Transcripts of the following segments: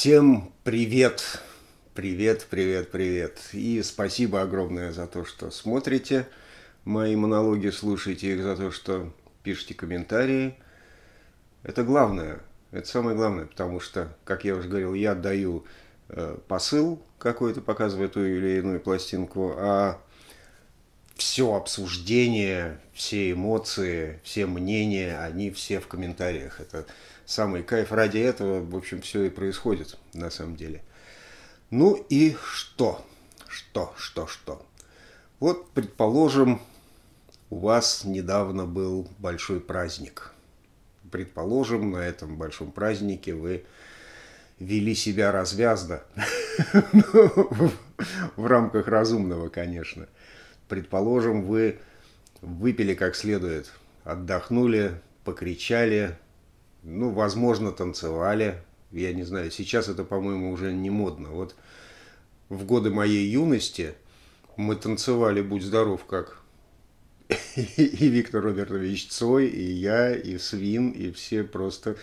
Всем привет! Привет, привет, привет. И спасибо огромное за то, что смотрите мои монологи, слушаете их, за то, что пишите комментарии. Это главное, это самое главное, потому что, как я уже говорил, я даю э, посыл какой-то, показывая ту или иную пластинку, а все обсуждение, все эмоции, все мнения, они все в комментариях. Это самый кайф. Ради этого, в общем, все и происходит на самом деле. Ну и что? Что, что, что? Вот, предположим, у вас недавно был большой праздник. Предположим, на этом большом празднике вы вели себя развязно. В рамках разумного, конечно. Предположим, вы выпили как следует, отдохнули, покричали, ну, возможно, танцевали. Я не знаю, сейчас это, по-моему, уже не модно. Вот в годы моей юности мы танцевали «Будь здоров», как и Виктор Робертович Цой, и я, и Свин, и все просто...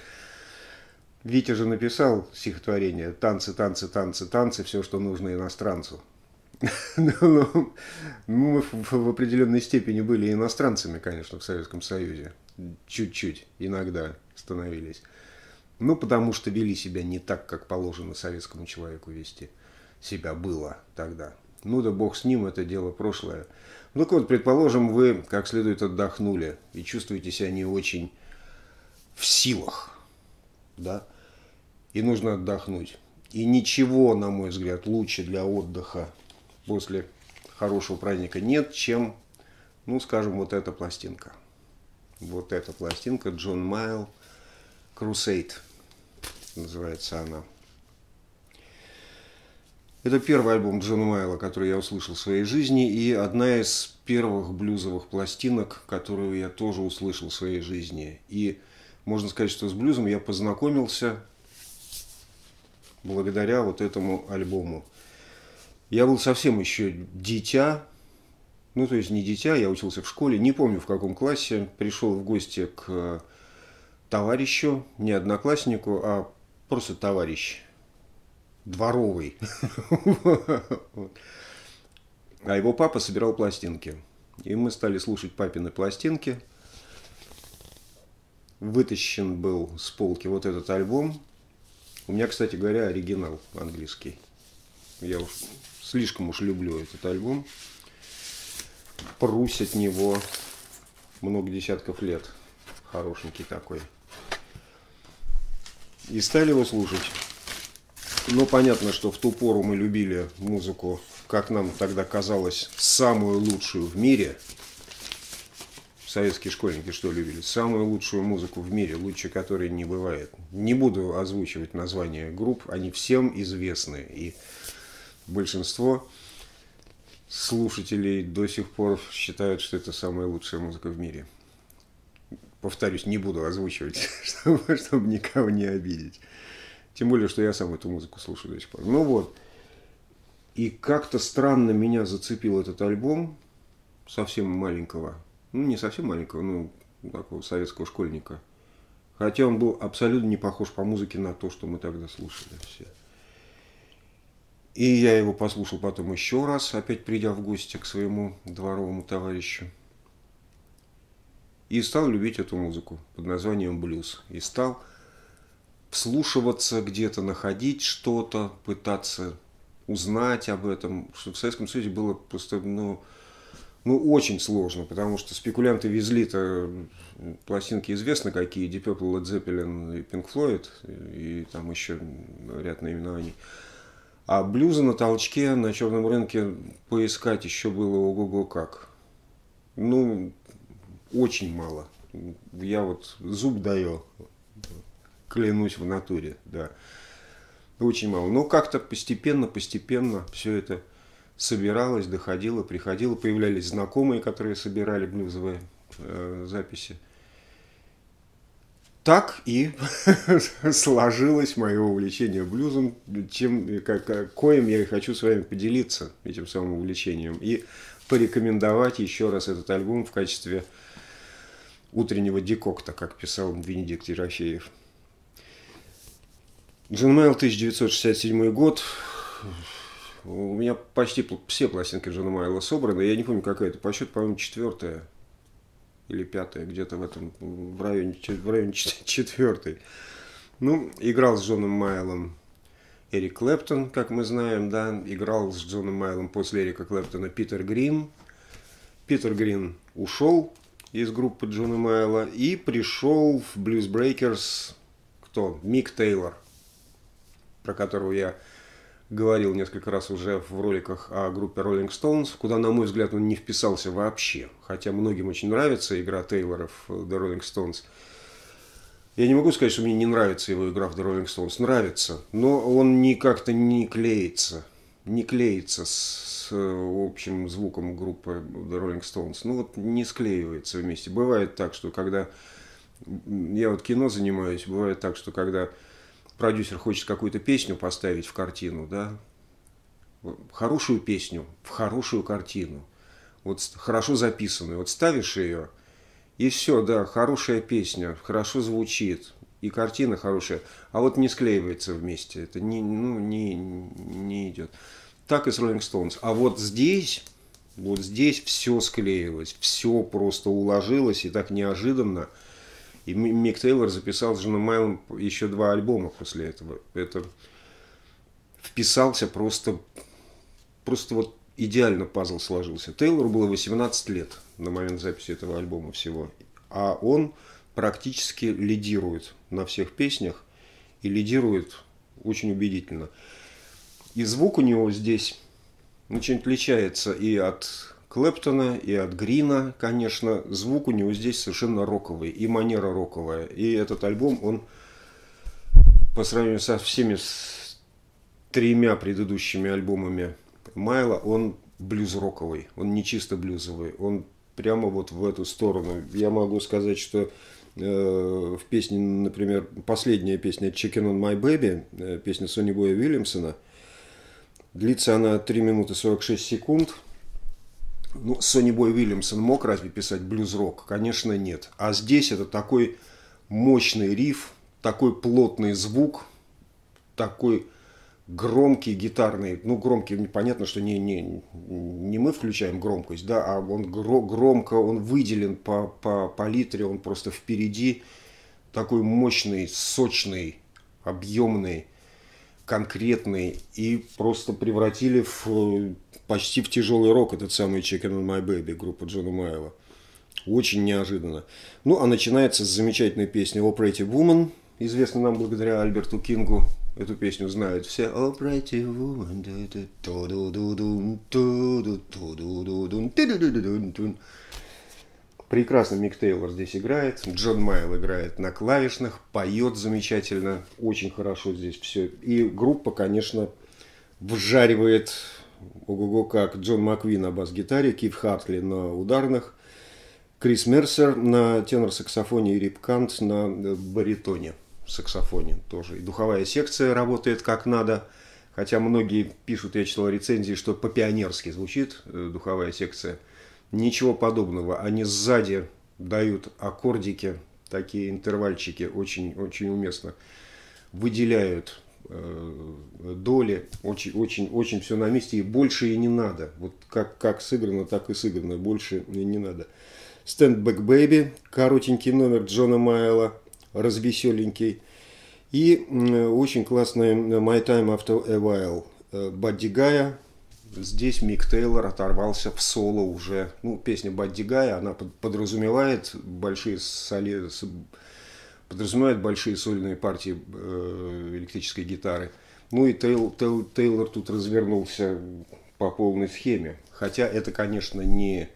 Витя же написал стихотворение «Танцы, танцы, танцы, танцы, все, что нужно иностранцу». Ну, мы в определенной степени были иностранцами, конечно, в Советском Союзе. Чуть-чуть, иногда становились. Ну, потому что вели себя не так, как положено советскому человеку вести себя было тогда. Ну да бог с ним, это дело прошлое. Ну так вот, предположим, вы как следует отдохнули и чувствуете себя не очень в силах, да, и нужно отдохнуть. И ничего, на мой взгляд, лучше для отдыха после хорошего праздника нет, чем, ну, скажем, вот эта пластинка. Вот эта пластинка Джон Майл Crusade называется она. Это первый альбом Джона Майла, который я услышал в своей жизни, и одна из первых блюзовых пластинок, которую я тоже услышал в своей жизни. И можно сказать, что с блюзом я познакомился благодаря вот этому альбому. Я был совсем еще дитя, ну то есть не дитя, я учился в школе, не помню в каком классе, пришел в гости к товарищу, не однокласснику, а просто товарищ дворовый. А его папа собирал пластинки. И мы стали слушать папины пластинки. Вытащен был с полки вот этот альбом. У меня, кстати говоря, оригинал английский. Я уж слишком уж люблю этот альбом. Прусь от него много десятков лет. Хорошенький такой. И стали его слушать. Ну, понятно, что в ту пору мы любили музыку, как нам тогда казалось, самую лучшую в мире. Советские школьники что любили? Самую лучшую музыку в мире, лучше которой не бывает. Не буду озвучивать названия групп, они всем известны. И большинство слушателей до сих пор считают, что это самая лучшая музыка в мире. Повторюсь, не буду озвучивать, чтобы, чтобы никого не обидеть. Тем более, что я сам эту музыку слушаю до сих пор. Ну вот. И как-то странно меня зацепил этот альбом совсем маленького. Ну, не совсем маленького, ну, такого советского школьника. Хотя он был абсолютно не похож по музыке на то, что мы тогда слушали все. И я его послушал потом еще раз, опять придя в гости к своему дворовому товарищу. И стал любить эту музыку под названием блюз. И стал вслушиваться где-то, находить что-то, пытаться узнать об этом, что в Советском Союзе было просто, ну, ну, очень сложно, потому что спекулянты везли-то пластинки известны какие, Deep Purple, Led Zeppelin и Pink Floyd, и там еще ряд наименований. А блюза на толчке на черном рынке поискать еще было ого-го как. Ну, очень мало. Я вот зуб даю клянусь в натуре, да. Очень мало. Но как-то постепенно, постепенно все это собиралось, доходило, приходило. Появлялись знакомые, которые собирали блюзовые э, записи. Так и сложилось мое увлечение блюзом, чем, как, коим я и хочу с вами поделиться этим самым увлечением. И порекомендовать еще раз этот альбом в качестве утреннего декокта, как писал Венедикт Ерофеев. Джон Майл, 1967 год. У меня почти все пластинки Джона Майла собраны. Я не помню, какая это по счету, по-моему, четвертая или пятая, где-то в этом, в районе, в районе четвертой. Ну, играл с Джоном Майлом Эрик Клэптон, как мы знаем, да, играл с Джоном Майлом после Эрика Клэптона Питер Грин. Питер Грин ушел из группы Джона Майла и пришел в Blues Breakers кто? Мик Тейлор, про которого я говорил несколько раз уже в роликах о группе Rolling Stones, куда, на мой взгляд, он не вписался вообще. Хотя многим очень нравится игра Тейлора в The Rolling Stones. Я не могу сказать, что мне не нравится его игра в The Rolling Stones. Нравится, но он ни как-то не клеится. Не клеится с, с общим звуком группы The Rolling Stones. Ну вот не склеивается вместе. Бывает так, что когда... Я вот кино занимаюсь, бывает так, что когда продюсер хочет какую-то песню поставить в картину, да, хорошую песню в хорошую картину, вот хорошо записанную, вот ставишь ее, и все, да, хорошая песня, хорошо звучит, и картина хорошая, а вот не склеивается вместе, это не, ну, не, не идет. Так и с Rolling Stones. А вот здесь, вот здесь все склеилось, все просто уложилось, и так неожиданно – и Мик Тейлор записал с Джоном Майлом еще два альбома после этого. Это вписался просто, просто вот идеально пазл сложился. Тейлору было 18 лет на момент записи этого альбома всего. А он практически лидирует на всех песнях и лидирует очень убедительно. И звук у него здесь очень отличается и от Клэптона и от Грина, конечно, звук у него здесь совершенно роковый, и манера роковая. И этот альбом, он по сравнению со всеми с тремя предыдущими альбомами Майла, он блюз-роковый, он не чисто блюзовый, он прямо вот в эту сторону. Я могу сказать, что э, в песне, например, последняя песня «Chicken on my baby», э, песня Сони Боя Уильямсона, длится она 3 минуты 46 секунд – ну, Сонни Бой Уильямсон мог разве писать блюз-рок? Конечно, нет. А здесь это такой мощный риф, такой плотный звук, такой громкий гитарный, ну громкий, понятно, что не, не, не мы включаем громкость, да, а он гро, громко, он выделен по, по палитре, он просто впереди, такой мощный, сочный, объемный, конкретный, и просто превратили в почти в тяжелый рок этот самый Chicken on My Baby группа Джона Майла. Очень неожиданно. Ну, а начинается с замечательной песни Operative Woman, известной нам благодаря Альберту Кингу. Эту песню знают все. Operative Woman. Прекрасно Мик Тейлор здесь играет. Джон Майл играет на клавишных, поет замечательно, очень хорошо здесь все. И группа, конечно, вжаривает ого-го как Джон Макви на бас-гитаре, Кит Хартли на ударных, Крис Мерсер на тенор-саксофоне и Рип Кант на баритоне саксофоне тоже. И духовая секция работает как надо. Хотя многие пишут, я читал рецензии, что по-пионерски звучит э, духовая секция. Ничего подобного. Они сзади дают аккордики, такие интервальчики, очень, очень уместно. Выделяют Э, доли, очень, очень, очень все на месте, и больше и не надо. Вот как, как сыграно, так и сыграно, больше и не надо. Stand Back Baby, коротенький номер Джона Майла, развеселенький. И очень классный My Time After a While э, Бадди Гая. Здесь Мик Тейлор оторвался в соло уже. Ну, песня Бадди Гая, она подразумевает большие соли, подразумевает большие сольные партии э, электрической гитары. Ну и Тейл, Тейл, Тейлор тут развернулся по полной схеме. Хотя это, конечно, не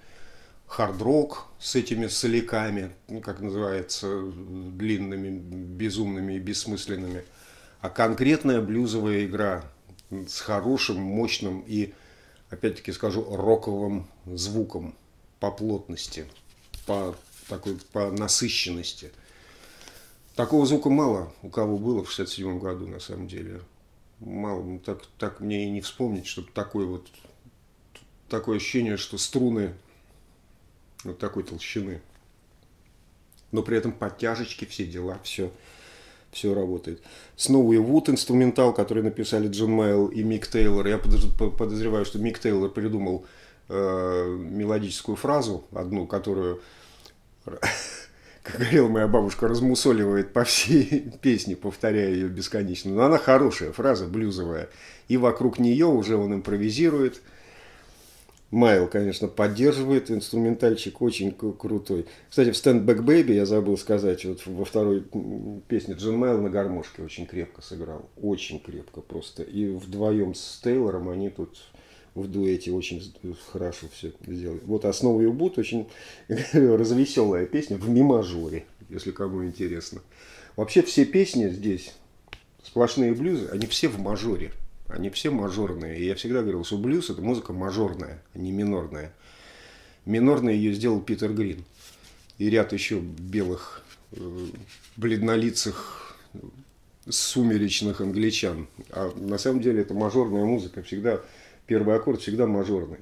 хард-рок с этими соляками, ну, как называется, длинными, безумными и бессмысленными, а конкретная блюзовая игра с хорошим, мощным и, опять-таки скажу, роковым звуком по плотности, по такой по насыщенности – Такого звука мало у кого было в 67 году, на самом деле. Мало, ну, так, так мне и не вспомнить, чтобы такой вот, такое ощущение, что струны вот такой толщины. Но при этом подтяжечки, все дела, все, все работает. Снова и Вуд инструментал, который написали Джон Майл и Мик Тейлор. Я подозреваю, что Мик Тейлор придумал э, мелодическую фразу, одну, которую, как говорила моя бабушка, размусоливает по всей песне, повторяя ее бесконечно. Но она хорошая фраза, блюзовая. И вокруг нее уже он импровизирует – Майл, конечно, поддерживает, инструментальчик очень крутой. Кстати, в Stand Back Baby, я забыл сказать, вот во второй песне Джон Майл на гармошке очень крепко сыграл, очень крепко просто. И вдвоем с Тейлором они тут в дуэте очень хорошо все сделали. Вот «Основа Юбут» очень развеселая песня в ми-мажоре, если кому интересно. Вообще все песни здесь, сплошные блюзы, они все в мажоре. Они все мажорные. И я всегда говорил, что блюз это музыка мажорная, а не минорная. Минорная ее сделал Питер Грин. И ряд еще белых, э, бледнолицых, сумеречных англичан. А на самом деле это мажорная музыка. Всегда первый аккорд всегда мажорный.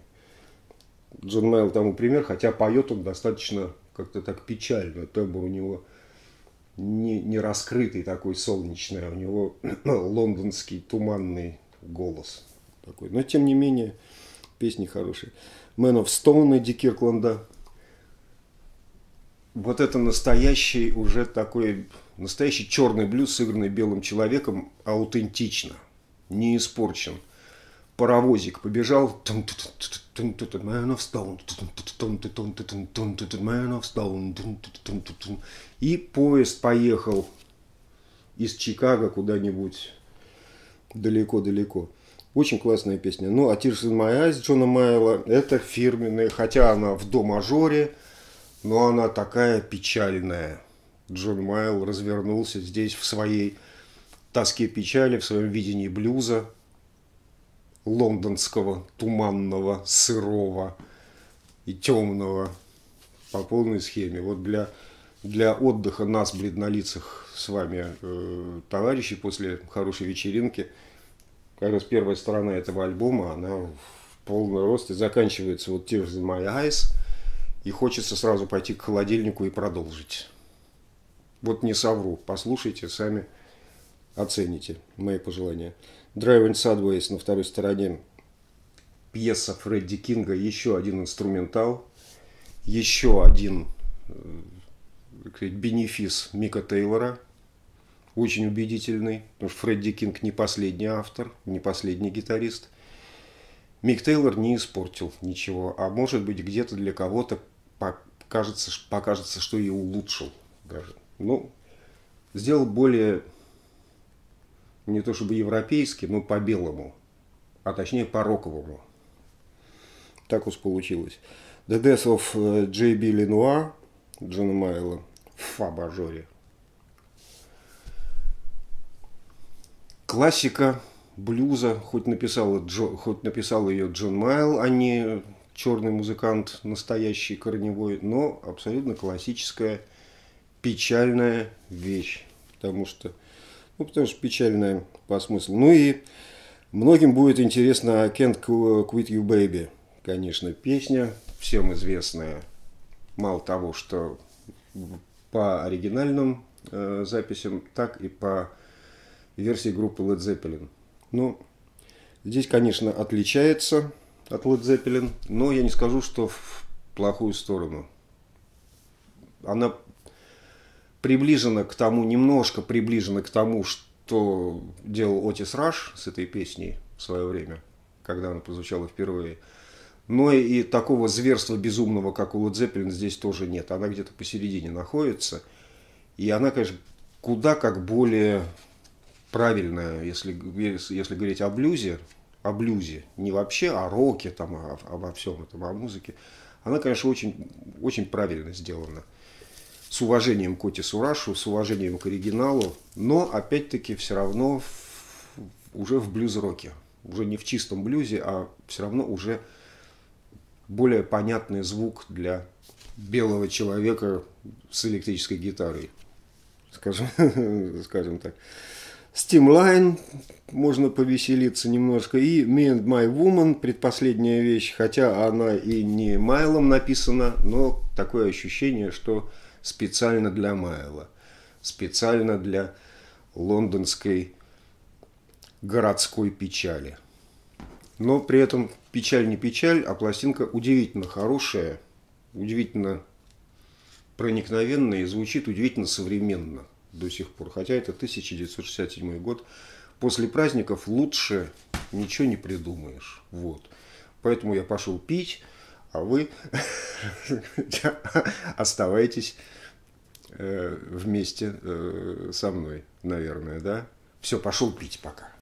Джон Майл тому пример, хотя поет он достаточно как-то так печально. Тембр у него не, не раскрытый такой солнечный, а у него лондонский туманный голос такой. Но тем не менее, песни хорошие. Man of Stone Эдди Киркланда. Вот это настоящий уже такой, настоящий черный блюз, сыгранный белым человеком, аутентично, не испорчен. Паровозик побежал, Man of Stone, Man of Stone, и поезд поехал из Чикаго куда-нибудь далеко-далеко. Очень классная песня. Ну, а Tears in My Eyes Джона Майла – это фирменная, хотя она в до-мажоре, но она такая печальная. Джон Майл развернулся здесь в своей тоске печали, в своем видении блюза, лондонского, туманного, сырого и темного по полной схеме. Вот для, для отдыха нас, бледнолицых, с вами э, товарищи после хорошей вечеринки. Как раз первая сторона этого альбома, она в полный рост и заканчивается вот Tears in My Eyes. И хочется сразу пойти к холодильнику и продолжить. Вот не совру, послушайте, сами оцените мои пожелания. Driving Sideways на второй стороне пьеса Фредди Кинга, еще один инструментал, еще один э, бенефис Мика Тейлора – очень убедительный, потому что Фредди Кинг не последний автор, не последний гитарист. Мик Тейлор не испортил ничего, а может быть где-то для кого-то покажется, покажется, что и улучшил даже. Ну, сделал более, не то чтобы европейский, но по-белому, а точнее по-роковому. Так уж получилось. The Death of J.B. Lenoir Джона Майла в классика блюза, хоть написал, Джо, хоть написал ее Джон Майл, а не черный музыкант, настоящий корневой, но абсолютно классическая, печальная вещь. Потому что, ну, потому что печальная по смыслу. Ну и многим будет интересно Can't Quit You Baby. Конечно, песня всем известная. Мало того, что по оригинальным э, записям, так и по версии группы Led Zeppelin. Ну, здесь, конечно, отличается от Led Zeppelin, но я не скажу, что в плохую сторону. Она приближена к тому, немножко приближена к тому, что делал Отис Раш с этой песней в свое время, когда она прозвучала впервые. Но и такого зверства безумного, как у Zeppelin, здесь тоже нет. Она где-то посередине находится. И она, конечно, куда как более правильная, если, если говорить о блюзе, о блюзе, не вообще о роке, там, а, обо всем этом, о музыке, она, конечно, очень, очень правильно сделана. С уважением к Оти Сурашу, с уважением к оригиналу, но, опять-таки, все равно в, уже в блюз-роке. Уже не в чистом блюзе, а все равно уже более понятный звук для белого человека с электрической гитарой. Скажем, скажем так. Steamline, можно повеселиться немножко. И Me and My Woman, предпоследняя вещь, хотя она и не Майлом написана, но такое ощущение, что специально для Майла. Специально для лондонской городской печали. Но при этом печаль не печаль, а пластинка удивительно хорошая, удивительно проникновенная и звучит удивительно современно до сих пор. Хотя это 1967 год. После праздников лучше ничего не придумаешь. Вот. Поэтому я пошел пить, а вы оставайтесь э, вместе э, со мной, наверное, да? Все, пошел пить пока.